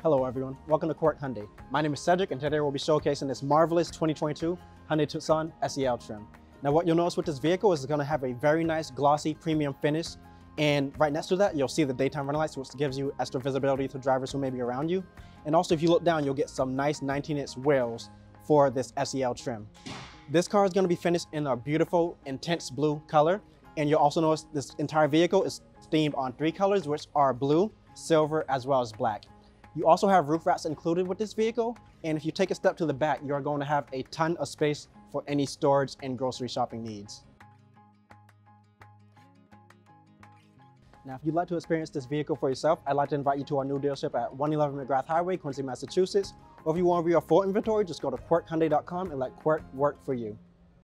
Hello everyone, welcome to Quirk Hyundai. My name is Cedric and today we'll be showcasing this marvelous 2022 Hyundai Tucson SEL trim. Now what you'll notice with this vehicle is it's going to have a very nice glossy premium finish and right next to that you'll see the daytime running lights which gives you extra visibility to drivers who may be around you. And also if you look down you'll get some nice 19 inch wheels for this SEL trim. This car is going to be finished in a beautiful intense blue color and you'll also notice this entire vehicle is themed on three colors which are blue, silver, as well as black. You also have roof racks included with this vehicle. And if you take a step to the back, you are going to have a ton of space for any storage and grocery shopping needs. Now, if you'd like to experience this vehicle for yourself, I'd like to invite you to our new dealership at 111 McGrath Highway, Quincy, Massachusetts. Or if you want to view our full inventory, just go to quirkhyundai.com and let Quirk work for you.